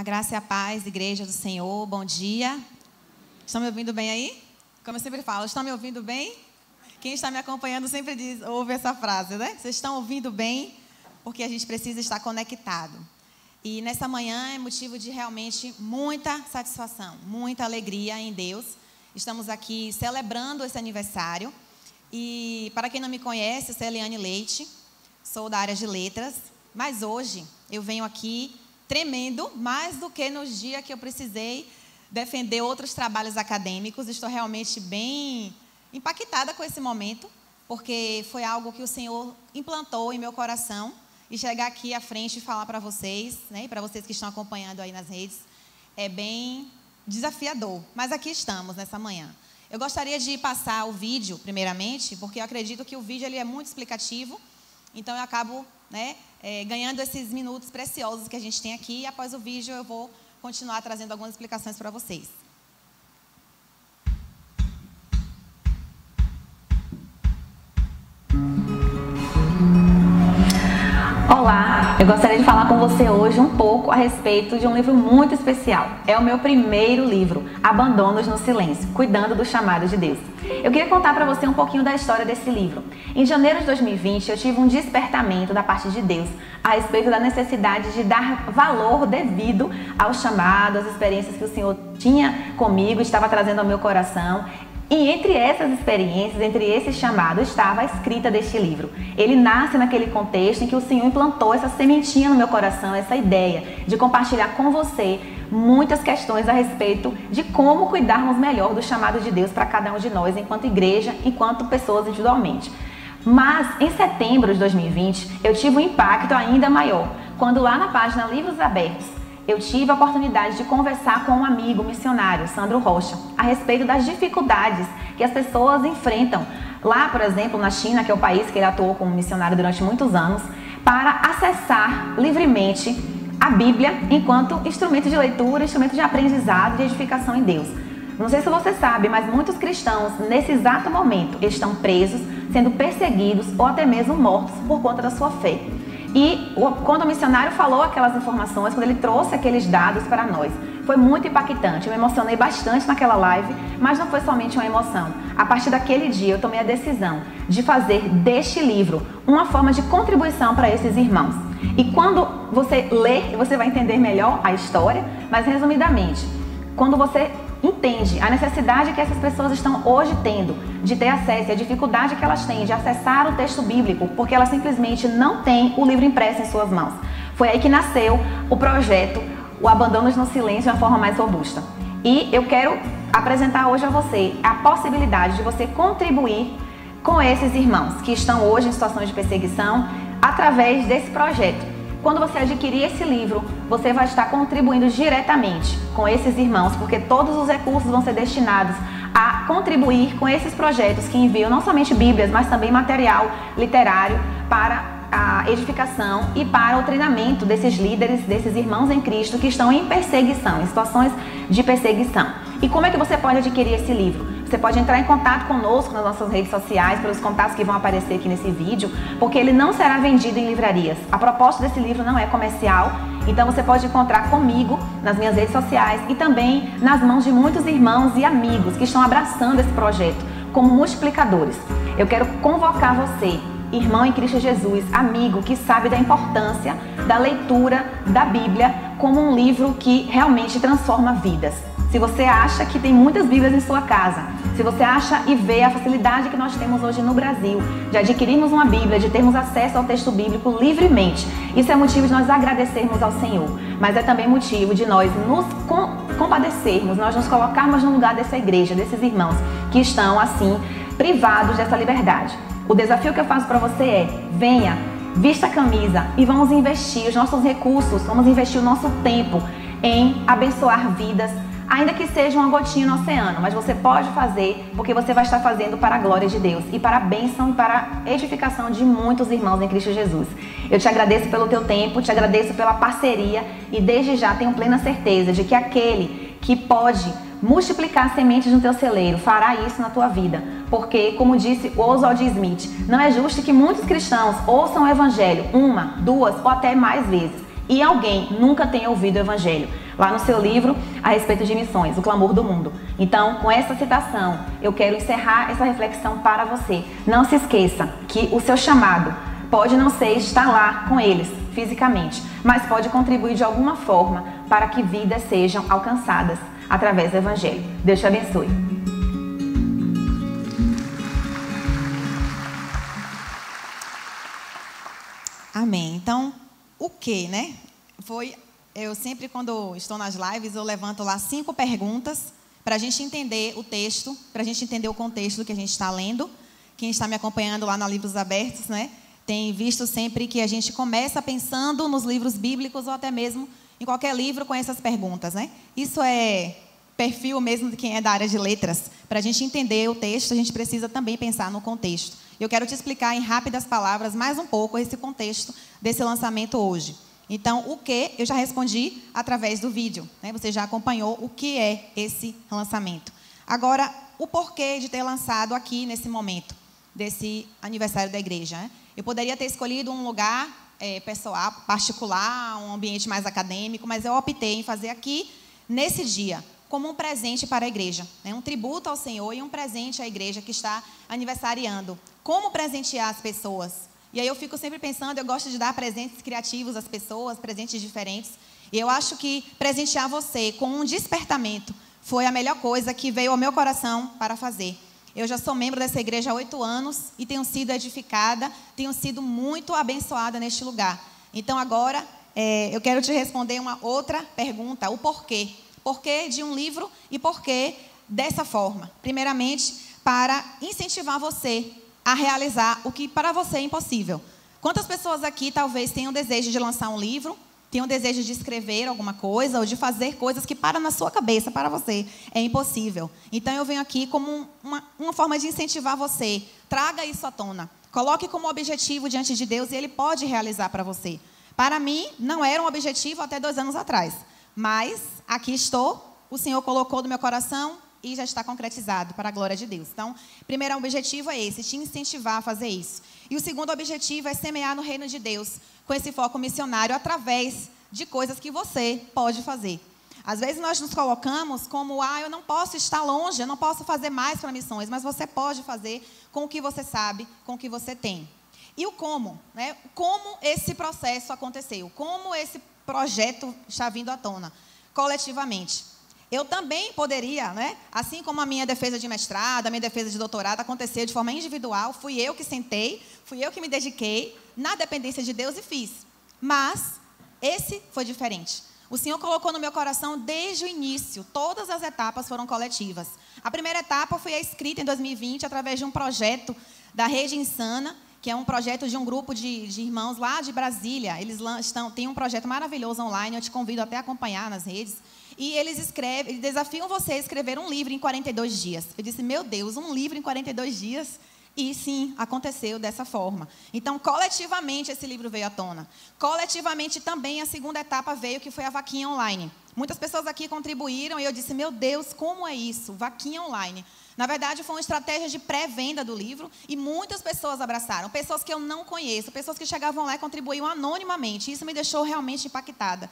A graça e a paz, igreja do Senhor, bom dia. Estão me ouvindo bem aí? Como eu sempre falo, estão me ouvindo bem? Quem está me acompanhando sempre diz, ouve essa frase, né? Vocês estão ouvindo bem porque a gente precisa estar conectado. E nessa manhã é motivo de realmente muita satisfação, muita alegria em Deus. Estamos aqui celebrando esse aniversário. E para quem não me conhece, eu sou Eliane Leite, sou da área de letras, mas hoje eu venho aqui tremendo, mais do que nos dias que eu precisei defender outros trabalhos acadêmicos. Estou realmente bem impactada com esse momento, porque foi algo que o Senhor implantou em meu coração. E chegar aqui à frente e falar para vocês, né, e para vocês que estão acompanhando aí nas redes, é bem desafiador. Mas aqui estamos nessa manhã. Eu gostaria de passar o vídeo, primeiramente, porque eu acredito que o vídeo ele é muito explicativo. Então eu acabo né, é, ganhando esses minutos preciosos que a gente tem aqui. E após o vídeo eu vou continuar trazendo algumas explicações para vocês. Olá, eu gostaria de falar com você hoje um pouco a respeito de um livro muito especial. É o meu primeiro livro, Abandonos no Silêncio, Cuidando do Chamado de Deus. Eu queria contar para você um pouquinho da história desse livro. Em janeiro de 2020, eu tive um despertamento da parte de Deus a respeito da necessidade de dar valor devido ao chamado, às experiências que o Senhor tinha comigo, estava trazendo ao meu coração e entre essas experiências, entre esse chamado, estava a escrita deste livro. Ele nasce naquele contexto em que o Senhor implantou essa sementinha no meu coração, essa ideia de compartilhar com você muitas questões a respeito de como cuidarmos melhor do chamado de Deus para cada um de nós, enquanto igreja, enquanto pessoas individualmente. Mas em setembro de 2020, eu tive um impacto ainda maior, quando lá na página Livros Abertos, eu tive a oportunidade de conversar com um amigo missionário, Sandro Rocha, a respeito das dificuldades que as pessoas enfrentam lá, por exemplo, na China, que é o país que ele atuou como missionário durante muitos anos, para acessar livremente a Bíblia enquanto instrumento de leitura, instrumento de aprendizado e de edificação em Deus. Não sei se você sabe, mas muitos cristãos, nesse exato momento, estão presos, sendo perseguidos ou até mesmo mortos por conta da sua fé. E quando o missionário falou aquelas informações, quando ele trouxe aqueles dados para nós, foi muito impactante. Eu me emocionei bastante naquela live, mas não foi somente uma emoção. A partir daquele dia, eu tomei a decisão de fazer deste livro uma forma de contribuição para esses irmãos. E quando você lê, você vai entender melhor a história, mas resumidamente, quando você entende a necessidade que essas pessoas estão hoje tendo de ter acesso, a dificuldade que elas têm de acessar o texto bíblico, porque elas simplesmente não têm o livro impresso em suas mãos. Foi aí que nasceu o projeto O Abandonos no Silêncio de uma forma mais robusta. E eu quero apresentar hoje a você a possibilidade de você contribuir com esses irmãos que estão hoje em situações de perseguição através desse projeto. Quando você adquirir esse livro, você vai estar contribuindo diretamente com esses irmãos, porque todos os recursos vão ser destinados a contribuir com esses projetos que enviam não somente Bíblias, mas também material literário para a edificação e para o treinamento desses líderes, desses irmãos em Cristo que estão em perseguição, em situações de perseguição. E como é que você pode adquirir esse livro? Você pode entrar em contato conosco nas nossas redes sociais, pelos contatos que vão aparecer aqui nesse vídeo, porque ele não será vendido em livrarias. A proposta desse livro não é comercial, então você pode encontrar comigo nas minhas redes sociais e também nas mãos de muitos irmãos e amigos que estão abraçando esse projeto como multiplicadores. Eu quero convocar você, irmão em Cristo Jesus, amigo que sabe da importância da leitura da Bíblia como um livro que realmente transforma vidas se você acha que tem muitas Bíblias em sua casa, se você acha e vê a facilidade que nós temos hoje no Brasil de adquirirmos uma Bíblia, de termos acesso ao texto bíblico livremente, isso é motivo de nós agradecermos ao Senhor, mas é também motivo de nós nos compadecermos, nós nos colocarmos no lugar dessa igreja, desses irmãos que estão assim privados dessa liberdade. O desafio que eu faço para você é: venha, vista a camisa e vamos investir os nossos recursos, vamos investir o nosso tempo em abençoar vidas ainda que seja uma gotinha no oceano, mas você pode fazer porque você vai estar fazendo para a glória de Deus e para a bênção e para a edificação de muitos irmãos em Cristo Jesus. Eu te agradeço pelo teu tempo, te agradeço pela parceria e desde já tenho plena certeza de que aquele que pode multiplicar sementes no teu celeiro fará isso na tua vida. Porque, como disse Oswald Smith, não é justo que muitos cristãos ouçam o evangelho uma, duas ou até mais vezes e alguém nunca tenha ouvido o evangelho. Lá no seu livro a respeito de missões, o clamor do mundo. Então, com essa citação, eu quero encerrar essa reflexão para você. Não se esqueça que o seu chamado pode não ser estar lá com eles fisicamente, mas pode contribuir de alguma forma para que vidas sejam alcançadas através do Evangelho. Deus te abençoe. Amém. Então, o que, né? Foi, eu sempre quando estou nas lives, eu levanto lá cinco perguntas para a gente entender o texto, para a gente entender o contexto que a gente está lendo. Quem está me acompanhando lá na Livros Abertos, né? Tem visto sempre que a gente começa pensando nos livros bíblicos ou até mesmo em qualquer livro com essas perguntas, né? Isso é perfil mesmo de quem é da área de letras. Para a gente entender o texto, a gente precisa também pensar no contexto. Eu quero te explicar em rápidas palavras mais um pouco esse contexto desse lançamento hoje. Então, o que eu já respondi através do vídeo. Né? Você já acompanhou o que é esse lançamento. Agora, o porquê de ter lançado aqui nesse momento desse aniversário da igreja. Né? Eu poderia ter escolhido um lugar é, pessoal, particular, um ambiente mais acadêmico, mas eu optei em fazer aqui nesse dia como um presente para a igreja, né? um tributo ao Senhor e um presente à igreja que está aniversariando. Como presentear as pessoas? E aí eu fico sempre pensando, eu gosto de dar presentes criativos às pessoas, presentes diferentes. E eu acho que presentear você com um despertamento foi a melhor coisa que veio ao meu coração para fazer. Eu já sou membro dessa igreja há oito anos e tenho sido edificada, tenho sido muito abençoada neste lugar. Então agora é, eu quero te responder uma outra pergunta: o porquê? Porquê de um livro e porquê dessa forma? Primeiramente, para incentivar você a realizar o que para você é impossível. Quantas pessoas aqui talvez tenham desejo de lançar um livro, tenham desejo de escrever alguma coisa ou de fazer coisas que para na sua cabeça, para você, é impossível. Então eu venho aqui como uma, uma forma de incentivar você. Traga isso à tona. Coloque como objetivo diante de Deus e Ele pode realizar para você. Para mim, não era um objetivo até dois anos atrás. Mas aqui estou, o Senhor colocou no meu coração e já está concretizado para a glória de Deus. Então, primeiro objetivo é esse, te incentivar a fazer isso. E o segundo objetivo é semear no reino de Deus, com esse foco missionário através de coisas que você pode fazer. Às vezes nós nos colocamos como, ah, eu não posso estar longe, eu não posso fazer mais para missões, mas você pode fazer com o que você sabe, com o que você tem. E o como, né? Como esse processo aconteceu, como esse projeto está vindo à tona, coletivamente. Eu também poderia, né? assim como a minha defesa de mestrado, a minha defesa de doutorado aconteceu de forma individual, fui eu que sentei, fui eu que me dediquei na dependência de Deus e fiz. Mas esse foi diferente. O Senhor colocou no meu coração desde o início, todas as etapas foram coletivas. A primeira etapa foi escrita em 2020 através de um projeto da Rede Insana, que é um projeto de um grupo de, de irmãos lá de Brasília. Eles estão, têm um projeto maravilhoso online, eu te convido até a acompanhar nas redes. E eles escrevem, eles desafiam você a escrever um livro em 42 dias. Eu disse, meu Deus, um livro em 42 dias? E sim, aconteceu dessa forma. Então, coletivamente, esse livro veio à tona. Coletivamente também a segunda etapa veio, que foi a vaquinha online. Muitas pessoas aqui contribuíram e eu disse, meu Deus, como é isso? Vaquinha online. Na verdade, foi uma estratégia de pré-venda do livro e muitas pessoas abraçaram. Pessoas que eu não conheço, pessoas que chegavam lá e contribuíam anonimamente. Isso me deixou realmente impactada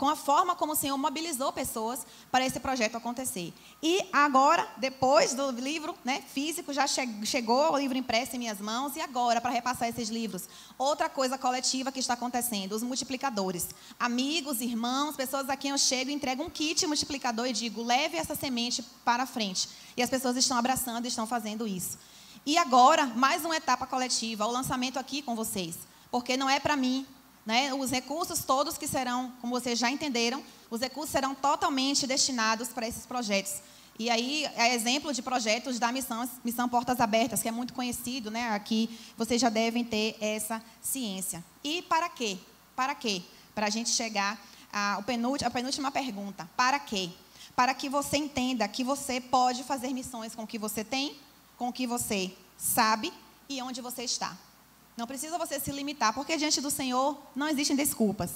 com a forma como o Senhor mobilizou pessoas para esse projeto acontecer. E agora, depois do livro né, físico, já che chegou o livro impresso em minhas mãos, e agora, para repassar esses livros, outra coisa coletiva que está acontecendo, os multiplicadores. Amigos, irmãos, pessoas a quem eu chego entrego um kit multiplicador e digo, leve essa semente para frente. E as pessoas estão abraçando e estão fazendo isso. E agora, mais uma etapa coletiva, o lançamento aqui com vocês. Porque não é para mim, né? Os recursos todos que serão, como vocês já entenderam, os recursos serão totalmente destinados para esses projetos. E aí, é exemplo de projetos da missão, missão Portas Abertas, que é muito conhecido, né? Aqui vocês já devem ter essa ciência. E para quê? Para quê? Para a gente chegar à penúltima, pergunta. Para quê? Para que você entenda que você pode fazer missões com o que você tem, com o que você sabe e onde você está. Não precisa você se limitar, porque diante do Senhor não existem desculpas.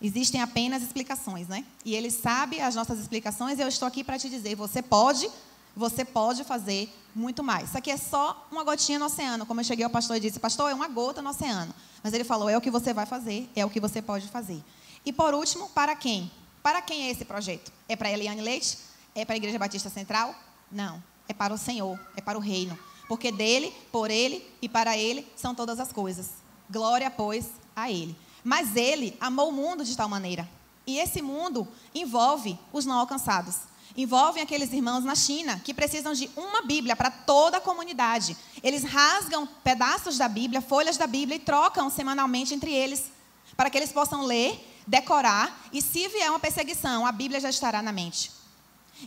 Existem apenas explicações, né? E Ele sabe as nossas explicações e eu estou aqui para te dizer: você pode, você pode fazer muito mais. Isso aqui é só uma gotinha no oceano. Como eu cheguei ao pastor e disse: Pastor, é uma gota no oceano. Mas ele falou: é o que você vai fazer, é o que você pode fazer. E por último, para quem? Para quem é esse projeto? É para Eliane Leite? É para a Igreja Batista Central? Não. É para o Senhor, é para o reino. Porque dele, por ele e para ele são todas as coisas. Glória, pois, a ele. Mas ele amou o mundo de tal maneira. E esse mundo envolve os não alcançados. Envolve aqueles irmãos na China que precisam de uma Bíblia para toda a comunidade. Eles rasgam pedaços da Bíblia, folhas da Bíblia e trocam semanalmente entre eles, para que eles possam ler, decorar e, se vier uma perseguição, a Bíblia já estará na mente.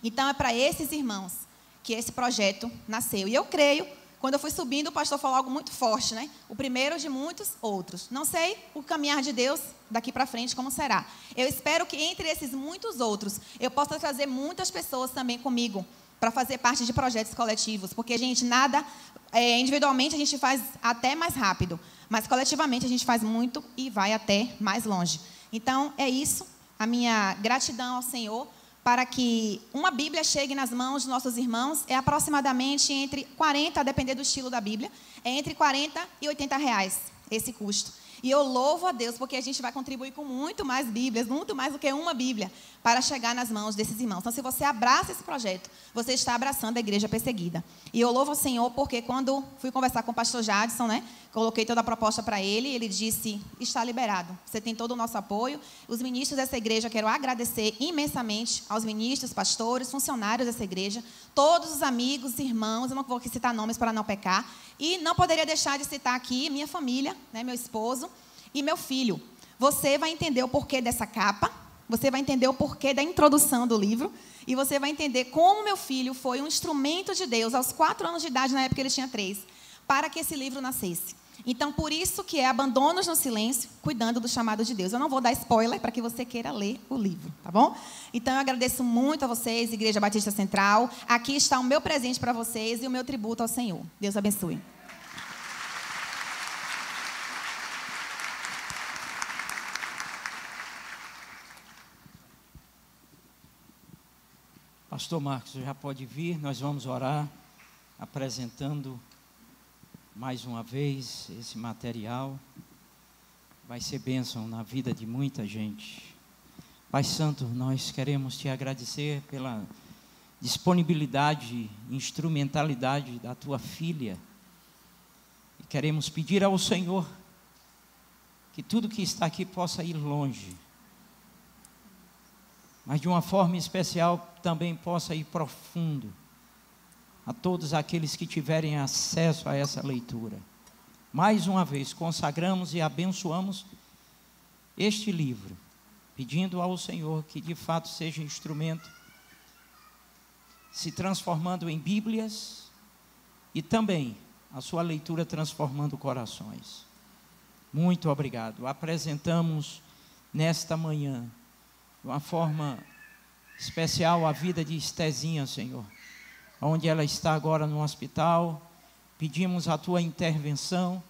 Então, é para esses irmãos que esse projeto nasceu. E eu creio, quando eu fui subindo, o pastor falou algo muito forte, né? O primeiro de muitos outros. Não sei o caminhar de Deus daqui para frente como será. Eu espero que entre esses muitos outros, eu possa trazer muitas pessoas também comigo para fazer parte de projetos coletivos, porque gente, nada é, individualmente a gente faz até mais rápido, mas coletivamente a gente faz muito e vai até mais longe. Então é isso. A minha gratidão ao Senhor para que uma Bíblia chegue nas mãos dos nossos irmãos é aproximadamente entre 40, a depender do estilo da Bíblia, é entre 40 e 80 reais esse custo. E eu louvo a Deus porque a gente vai contribuir com muito mais Bíblias, muito mais do que uma Bíblia, para chegar nas mãos desses irmãos. Então, se você abraça esse projeto, você está abraçando a igreja perseguida. E eu louvo ao Senhor porque quando fui conversar com o pastor Jadson, né, coloquei toda a proposta para ele, ele disse: está liberado, você tem todo o nosso apoio. Os ministros dessa igreja, quero agradecer imensamente aos ministros, pastores, funcionários dessa igreja, todos os amigos, irmãos, eu não vou citar nomes para não pecar. E não poderia deixar de citar aqui minha família, né, meu esposo e meu filho. Você vai entender o porquê dessa capa, você vai entender o porquê da introdução do livro, e você vai entender como meu filho foi um instrumento de Deus aos quatro anos de idade, na época ele tinha três, para que esse livro nascesse. Então, por isso que é Abandonos no Silêncio, cuidando do chamado de Deus. Eu não vou dar spoiler para que você queira ler o livro, tá bom? Então, eu agradeço muito a vocês, Igreja Batista Central. Aqui está o meu presente para vocês e o meu tributo ao Senhor. Deus abençoe. Pastor Marcos, já pode vir, nós vamos orar apresentando mais uma vez esse material. Vai ser bênção na vida de muita gente. Pai Santo, nós queremos te agradecer pela disponibilidade, instrumentalidade da tua filha. E queremos pedir ao Senhor que tudo que está aqui possa ir longe mas de uma forma especial também possa ir profundo a todos aqueles que tiverem acesso a essa leitura. Mais uma vez, consagramos e abençoamos este livro, pedindo ao Senhor que de fato seja instrumento, se transformando em Bíblias e também a sua leitura transformando corações. Muito obrigado. Apresentamos nesta manhã de uma forma especial a vida de Estezinha, Senhor. Onde ela está agora no hospital, pedimos a tua intervenção,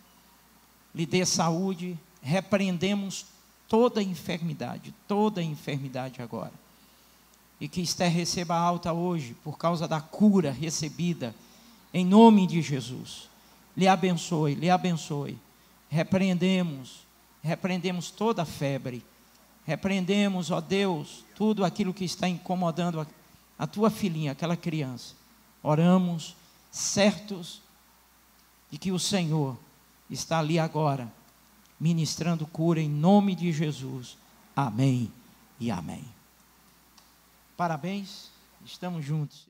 lhe dê saúde, repreendemos toda enfermidade, toda enfermidade agora. E que Esther receba alta hoje por causa da cura recebida, em nome de Jesus. Lhe abençoe, lhe abençoe. Repreendemos, repreendemos toda febre Repreendemos, ó Deus, tudo aquilo que está incomodando a, a tua filhinha, aquela criança. Oramos, certos de que o Senhor está ali agora, ministrando cura em nome de Jesus. Amém e amém. Parabéns, estamos juntos.